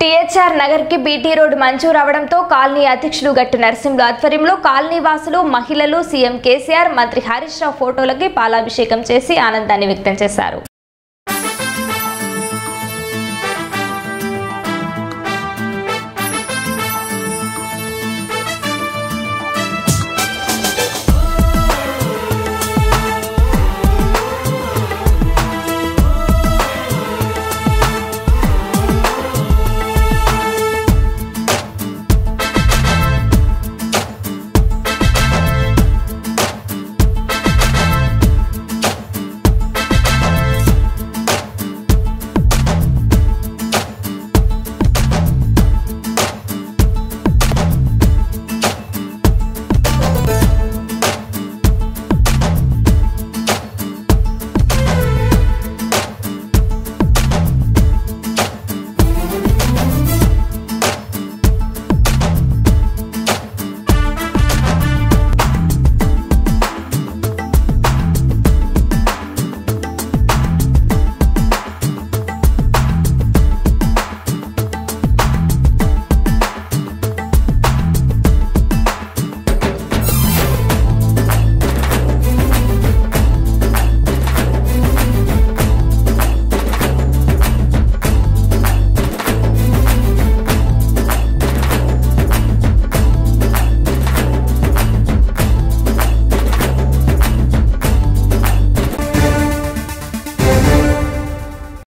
THR నగర్కి BT road మంజూరు అవడంతో కాలనీ అధ్యక్షుడు గట్టి నరసింహులు ఆధ్వర్యంలో కాలనీ వాసులు మహిళలు సీఎం కేసీఆర్ మంత్రి హరీష్ రావు ఫోటోలకి పాలాభిషేకం చేసి ఆనందాన్ని వ్యక్తం చేశారు.